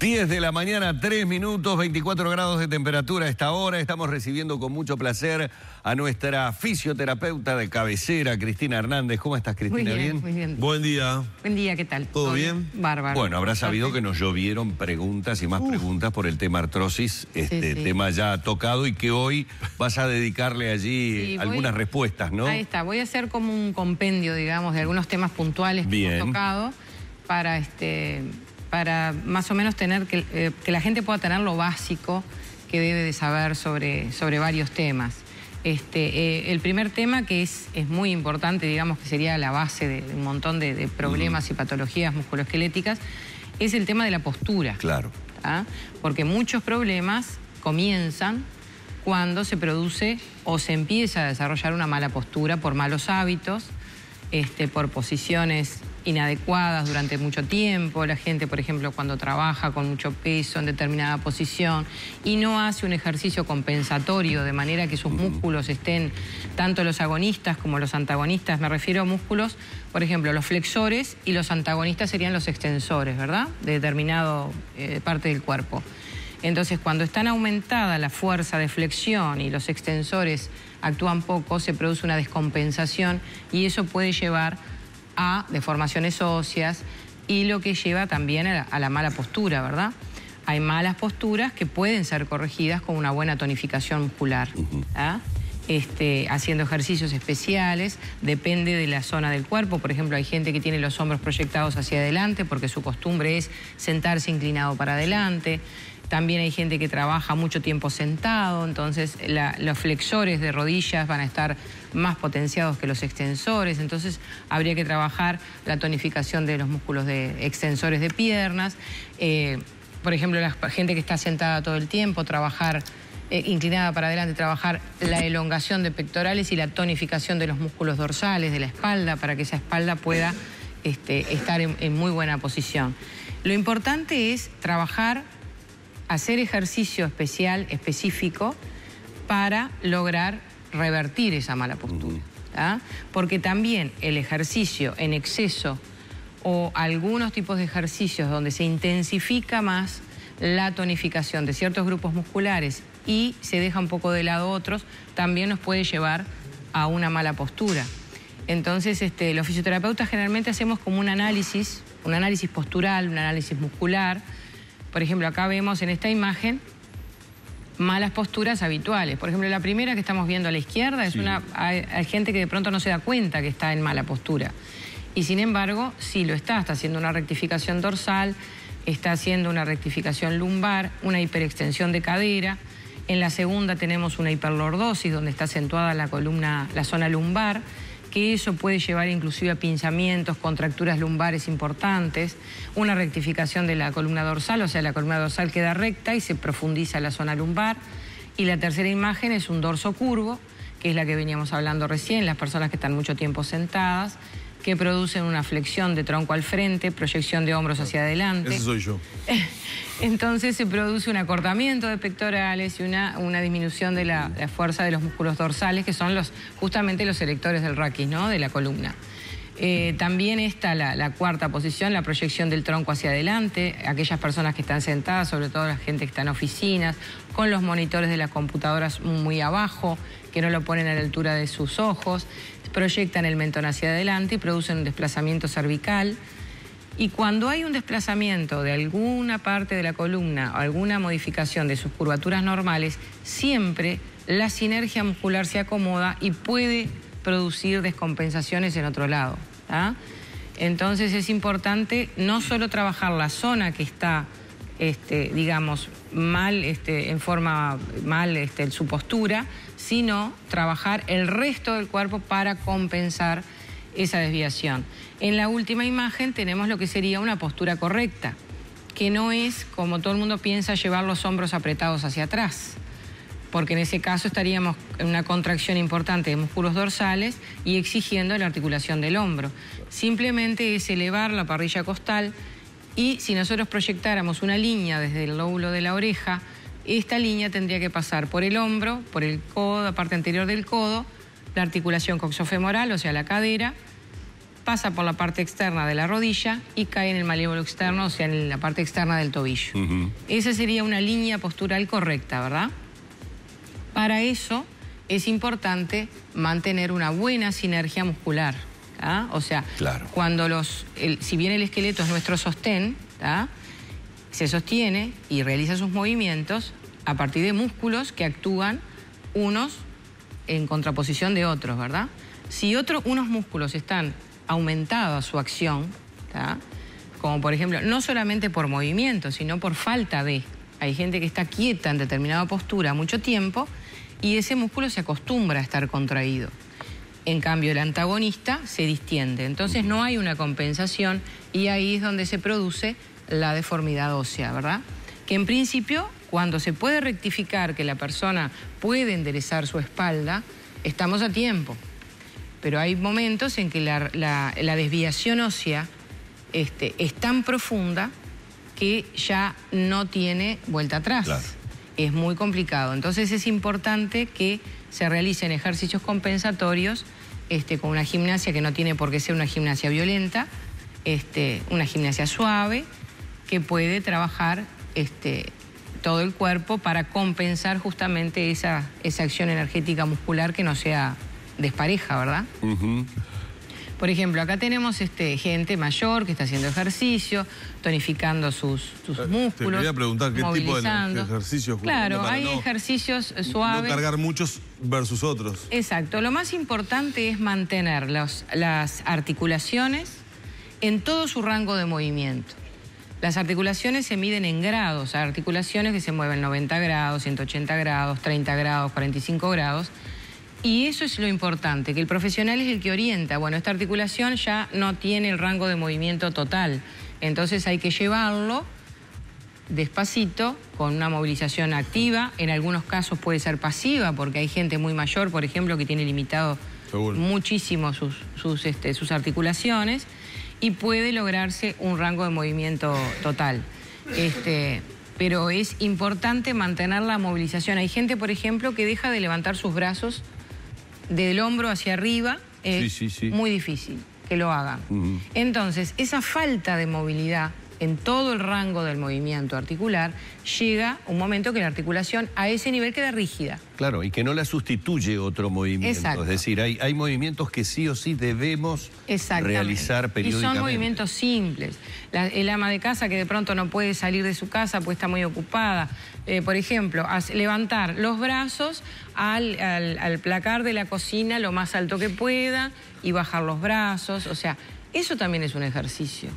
10 de la mañana, 3 minutos, 24 grados de temperatura a esta hora. Estamos recibiendo con mucho placer a nuestra fisioterapeuta de cabecera, Cristina Hernández. ¿Cómo estás, Cristina? Muy bien, muy bien. Buen día. Buen día, ¿qué tal? ¿Todo bien? Bárbaro. Bueno, habrás sabido que nos llovieron preguntas y más preguntas por el tema artrosis, este sí. tema ya tocado y que hoy vas a dedicarle allí Sí, voy- algunas respuestas, ¿no? Ahí está, voy a hacer como un compendio, digamos, de algunos temas puntuales que Bien. hemos tocado para, este, para más o menos tener que, eh, que la gente pueda tener lo básico que debe de saber sobre, sobre varios temas. Este, eh, el primer tema que es, es muy importante, digamos que sería la base de un montón de, de problemas y patologías musculoesqueléticas, es el tema de la postura. Claro. ¿ah? porque muchos problemas comienzan cuando se produce o se empieza a desarrollar una mala postura por malos hábitos, este, por posiciones inadecuadas durante mucho tiempo, la gente, por ejemplo, cuando trabaja con mucho peso en determinada posición y no hace un ejercicio compensatorio de manera que sus músculos estén, tanto los agonistas como los antagonistas, me refiero a músculos, por ejemplo, los flexores y los antagonistas serían los extensores, ¿verdad? De determinado eh, parte del cuerpo. Entonces, cuando están aumentada la fuerza de flexión y los extensores actúan poco, se produce una descompensación y eso puede llevar a deformaciones óseas y lo que lleva también a la, a la mala postura, ¿verdad? Hay malas posturas que pueden ser corregidas con una buena tonificación muscular. ¿ah? Este, haciendo ejercicios especiales, depende de la zona del cuerpo. Por ejemplo, hay gente que tiene los hombros proyectados hacia adelante porque su costumbre es sentarse inclinado para adelante. También hay gente que trabaja mucho tiempo sentado, entonces los flexores de rodillas van a estar más potenciados que los extensores, entonces habría que trabajar la tonificación de los músculos de extensores de piernas. Eh, por ejemplo, la gente que está sentada todo el tiempo, trabajar eh, inclinada para adelante, trabajar la elongación de pectorales y la tonificación de los músculos dorsales de la espalda para que esa espalda pueda este, estar en muy buena posición. Lo importante es trabajar hacer ejercicio especial, específico, para lograr revertir esa mala postura. Porque también el ejercicio en exceso o algunos tipos de ejercicios donde se intensifica más la tonificación de ciertos grupos musculares y se deja un poco de lado otros, también nos puede llevar a una mala postura. Entonces, este, los fisioterapeutas generalmente hacemos como un análisis, un análisis postural, un análisis muscular. Por ejemplo, acá vemos en esta imagen malas posturas habituales. Por ejemplo, la primera que estamos viendo a la izquierda es una hay, hay gente que de pronto no se da cuenta que está en mala postura. Y sin embargo, sí lo está, está haciendo una rectificación dorsal, está haciendo una rectificación lumbar, una hiperextensión de cadera. En la segunda tenemos una hiperlordosis donde está acentuada la columna, la zona lumbar, que eso puede llevar inclusive a pinzamientos, contracturas lumbares importantes, una rectificación de la columna dorsal, o sea, la columna dorsal queda recta y se profundiza la zona lumbar. Y la tercera imagen es un dorso curvo, que es la que veníamos hablando recién, las personas que están mucho tiempo sentadas, que producen una flexión de tronco al frente, proyección de hombros hacia adelante. Ese soy yo. Entonces se produce un acortamiento de pectorales y una, una disminución de la, la fuerza de los músculos dorsales, que son los, justamente los erectores del raquis, ¿no? de la columna. Eh, también está la, la cuarta posición, la proyección del tronco hacia adelante, aquellas personas que están sentadas, sobre todo la gente que está en oficinas, con los monitores de las computadoras muy abajo, que no lo ponen a la altura de sus ojos, proyectan el mentón hacia adelante y producen un desplazamiento cervical. Y cuando hay un desplazamiento de alguna parte de la columna o alguna modificación de sus curvaturas normales, siempre la sinergia muscular se acomoda y puede producir descompensaciones en otro lado. ¿tá? Entonces es importante no solo trabajar la zona que está, este, digamos, mal, este, en forma mal este, su postura, sino trabajar el resto del cuerpo para compensar esa desviación. En la última imagen tenemos lo que sería una postura correcta, que no es, como todo el mundo piensa, llevar los hombros apretados hacia atrás, porque en ese caso estaríamos en una contracción importante de músculos dorsales y exigiendo la articulación del hombro. Simplemente es elevar la parrilla costal y si nosotros proyectáramos una línea desde el lóbulo de la oreja, esta línea tendría que pasar por el hombro, por el codo, la parte anterior del codo, la articulación coxofemoral, o sea, la cadera, pasa por la parte externa de la rodilla y cae en el malévolo externo, o sea, en la parte externa del tobillo. Esa sería una línea postural correcta, ¿verdad? Para eso es importante mantener una buena sinergia muscular. O sea, cuando los, si bien el esqueleto es nuestro sostén, se sostiene y realiza sus movimientos a partir de músculos que actúan unos en contraposición de otros, ¿verdad? Si otros unos músculos están aumentados su acción, como por ejemplo, no solamente por movimiento, sino por falta de. Hay gente que está quieta en determinada postura mucho tiempo y ese músculo se acostumbra a estar contraído. En cambio, el antagonista se distiende. Entonces no hay una compensación y ahí es donde se produce la deformidad ósea, ¿verdad? Que en principio, cuando se puede rectificar que la persona puede enderezar su espalda, estamos a tiempo. Pero hay momentos en que la, desviación ósea este, es tan profunda que ya no tiene vuelta atrás. Es muy complicado. Entonces es importante que se realicen ejercicios compensatorios este, con una gimnasia que no tiene por qué ser una gimnasia violenta, este, una gimnasia suave, que puede trabajar este, todo el cuerpo para compensar justamente esa, esa acción energética muscular que no sea despareja, ¿verdad? Por ejemplo, acá tenemos este, gente mayor que está haciendo ejercicio, tonificando sus, sus músculos. Te quería preguntar qué tipo de ejercicios. Claro, hay ejercicios suaves. No cargar muchos versus otros. Exacto. Lo más importante es mantener las articulaciones en todo su rango de movimiento. Las articulaciones se miden en grados, articulaciones que se mueven 90 grados, 180 grados, 30 grados, 45 grados. Y eso es lo importante, que el profesional es el que orienta. Bueno, esta articulación ya no tiene el rango de movimiento total, entonces hay que llevarlo despacito, con una movilización activa. En algunos casos puede ser pasiva, porque hay gente muy mayor, por ejemplo, que tiene limitado muchísimo sus, sus, este, sus articulaciones y puede lograrse un rango de movimiento total. Este, pero es importante mantener la movilización. Hay gente, por ejemplo, que deja de levantar sus brazos del hombro hacia arriba. Es muy difícil que lo hagan. Entonces, esa falta de movilidad en todo el rango del movimiento articular, llega un momento que la articulación a ese nivel queda rígida. Claro, y que no la sustituye otro movimiento. Es decir, hay, hay movimientos que sí o sí debemos realizar periódicamente. Y son movimientos simples. el ama de casa que de pronto no puede salir de su casa pues está muy ocupada. Eh, por ejemplo, levantar los brazos al, al placar de la cocina lo más alto que pueda y bajar los brazos. O sea, eso también es un ejercicio.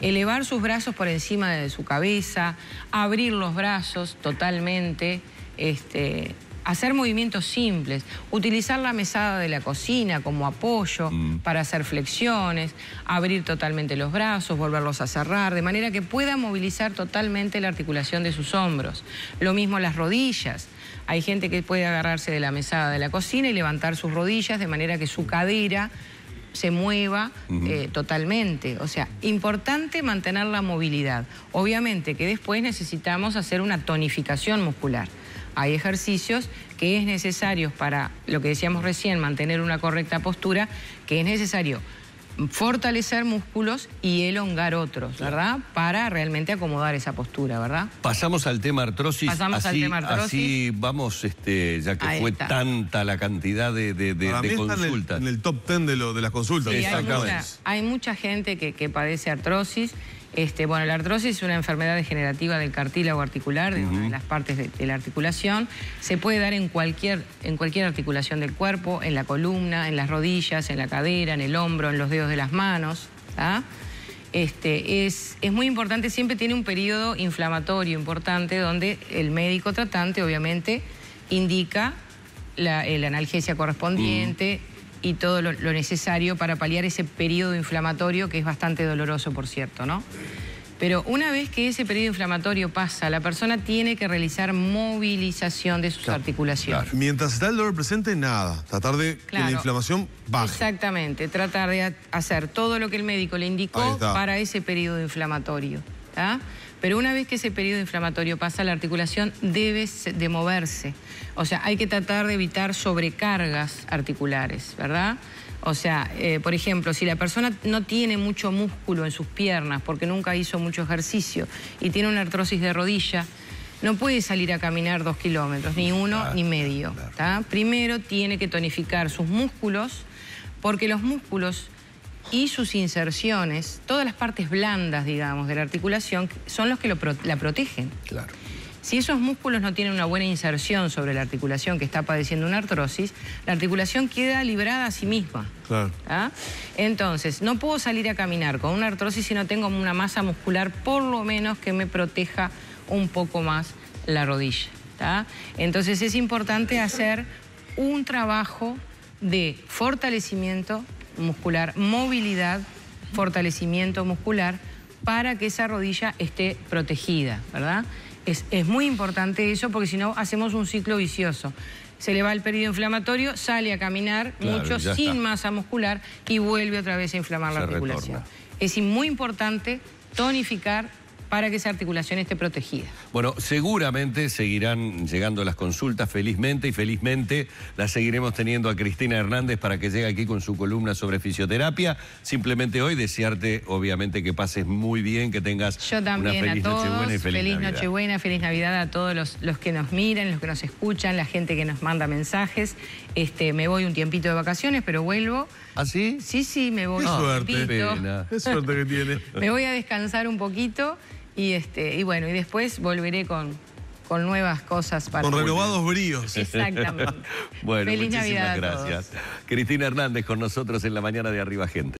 Elevar sus brazos por encima de su cabeza, abrir los brazos totalmente, este, hacer movimientos simples, utilizar la mesada de la cocina como apoyo mm. para hacer flexiones, abrir totalmente los brazos, volverlos a cerrar, de manera que pueda movilizar totalmente la articulación de sus hombros. Lo mismo las rodillas. Hay gente que puede agarrarse de la mesada de la cocina y levantar sus rodillas de manera que su cadera se mueva eh, totalmente. O sea, importante mantener la movilidad. Obviamente que después necesitamos hacer una tonificación muscular. Hay ejercicios que es necesario para, lo que decíamos recién, mantener una correcta postura, que es necesario fortalecer músculos y elongar otros, ¿verdad? Para realmente acomodar esa postura, ¿verdad? Pasamos al tema artrosis. Pasamos al tema artrosis. Así vamos, este, ya que fue tanta la cantidad de, consultas. en, el, top ten de, lo, de las consultas. Sí, hay, mucha, gente que, que padece artrosis. Este, bueno, la artrosis es una enfermedad degenerativa del cartílago articular, de una de las partes de, la articulación. Se puede dar en cualquier, en cualquier articulación del cuerpo, en la columna, en las rodillas, en la cadera, en el hombro, en los dedos de las manos. Este, es, es, muy importante, siempre tiene un periodo inflamatorio importante donde el médico tratante obviamente indica la, analgesia correspondiente y todo lo, necesario para paliar ese periodo inflamatorio que es bastante doloroso, por cierto, ¿no? Pero una vez que ese periodo inflamatorio pasa, la persona tiene que realizar movilización de sus articulaciones. Mientras está el dolor presente, nada. Tratar de que la inflamación baje. Exactamente. Tratar de hacer todo lo que el médico le indicó para ese periodo inflamatorio. Pero una vez que ese periodo inflamatorio pasa, la articulación debe de moverse. O sea, hay que tratar de evitar sobrecargas articulares, ¿verdad? O sea, eh, por ejemplo, si la persona no tiene mucho músculo en sus piernas porque nunca hizo mucho ejercicio y tiene una artrosis de rodilla, no puede salir a caminar dos kilómetros, ni uno ni medio. Primero tiene que tonificar sus músculos, porque los músculos y sus inserciones, todas las partes blandas, digamos, de la articulación, son los que la protegen. Claro. Si esos músculos no tienen una buena inserción sobre la articulación que está padeciendo una artrosis, la articulación queda librada a sí misma. Claro. ¿Ah? Entonces, no puedo salir a caminar con una artrosis si no tengo una masa muscular, por lo menos que me proteja un poco más la rodilla. Entonces es importante hacer un trabajo de fortalecimiento muscular, movilidad, fortalecimiento muscular, para que esa rodilla esté protegida, ¿verdad? Es, muy importante eso porque si no hacemos un ciclo vicioso. Se le va el periodo inflamatorio, sale a caminar mucho sin masa muscular y vuelve otra vez a inflamar la articulación. Es muy importante tonificar para que esa articulación esté protegida. Bueno, seguramente seguirán llegando las consultas felizmente y felizmente las seguiremos teniendo a Cristina Hernández para que llegue aquí con su columna sobre fisioterapia. Simplemente hoy desearte, obviamente, que pases muy bien, que tengas Yo también, una feliz a todos, Nochebuena y feliz, feliz Navidad. Nochebuena, feliz Navidad a todos los, los, que nos miran, los que nos escuchan, la gente que nos manda mensajes. Este, me voy un tiempito de vacaciones, pero vuelvo. ¿Ah, sí? Sí, sí, me voy. Qué suerte. Qué suerte que tiene. Me voy a descansar un poquito. Y, este, y bueno, y después volveré con, con nuevas cosas para... Con renovados bríos. Exactamente. bueno, Feliz muchísimas Navidad a gracias. Cristina Hernández con nosotros en la mañana de Arriba Gente.